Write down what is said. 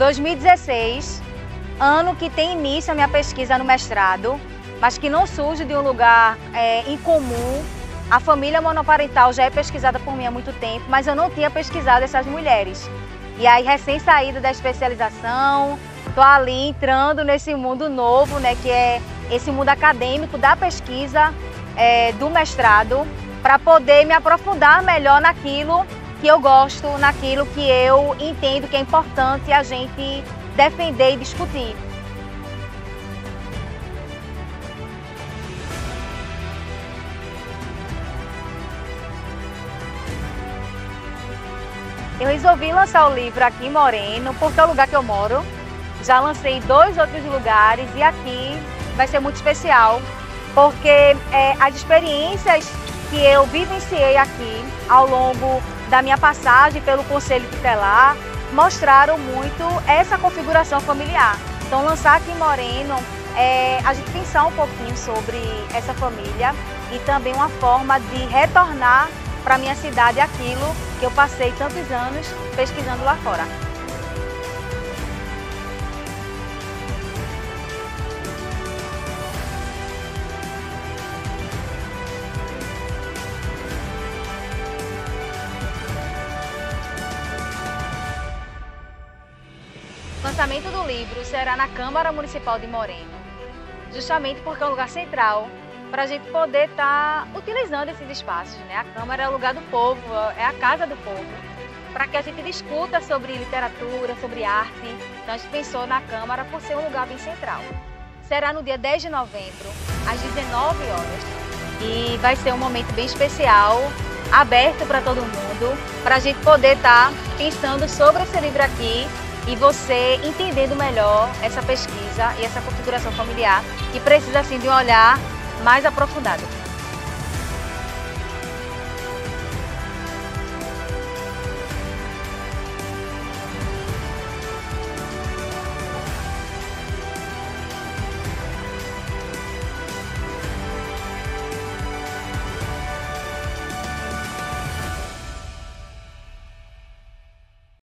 2016, ano que tem início a minha pesquisa no mestrado, mas que não surge de um lugar é, incomum. A família monoparental já é pesquisada por mim há muito tempo, mas eu não tinha pesquisado essas mulheres. E aí, recém-saída da especialização, estou ali entrando nesse mundo novo, né, que é esse mundo acadêmico da pesquisa, é, do mestrado, para poder me aprofundar melhor naquilo que eu gosto, naquilo que eu entendo que é importante a gente defender e discutir. Eu resolvi lançar o livro aqui em Moreno, porque é o lugar que eu moro. Já lancei dois outros lugares e aqui vai ser muito especial, porque é, as experiências que eu vivenciei aqui ao longo da minha passagem pelo Conselho Tutelar mostraram muito essa configuração familiar. Então, lançar aqui em Moreno é a gente pensar um pouquinho sobre essa família e também uma forma de retornar para minha cidade aquilo que eu passei tantos anos pesquisando lá fora. O lançamento do livro será na Câmara Municipal de Moreno, justamente porque é um lugar central para a gente poder estar tá utilizando esses espaços. Né? A Câmara é o lugar do povo, é a casa do povo, para que a gente discuta sobre literatura, sobre arte. Então a gente pensou na Câmara por ser um lugar bem central. Será no dia 10 de novembro, às 19 horas, e vai ser um momento bem especial, aberto para todo mundo, para a gente poder estar tá pensando sobre esse livro aqui e você entendendo melhor essa pesquisa e essa configuração familiar que precisa assim de um olhar mais aprofundado.